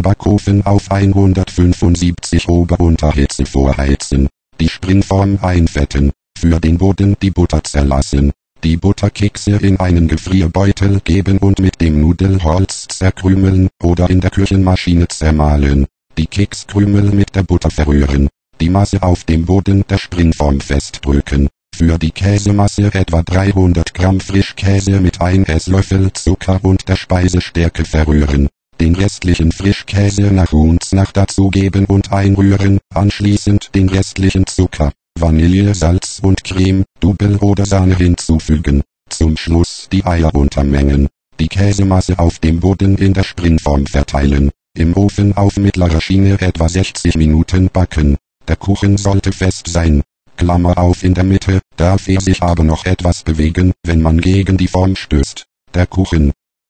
Den Backofen auf 175 Ober-Unterhitze vorheizen. Die Springform einfetten. Für den Boden die Butter zerlassen. Die Butterkekse in einen Gefrierbeutel geben und mit dem Nudelholz zerkrümeln oder in der Küchenmaschine zermahlen. Die Kekskrümel mit der Butter verrühren. Die Masse auf dem Boden der Springform festdrücken. Für die Käsemasse etwa 300 Gramm Frischkäse mit 1 Esslöffel Zucker und der Speisestärke verrühren. Den restlichen Frischkäse nach Hundsnach dazugeben und einrühren, anschließend den restlichen Zucker, Vanille, Salz und Creme, Double oder Sahne hinzufügen. Zum Schluss die Eier untermengen. Die Käsemasse auf dem Boden in der Springform verteilen. Im Ofen auf mittlerer Schiene etwa 60 Minuten backen. Der Kuchen sollte fest sein. Klammer auf in der Mitte, darf er sich aber noch etwas bewegen, wenn man gegen die Form stößt. Der Kuchen,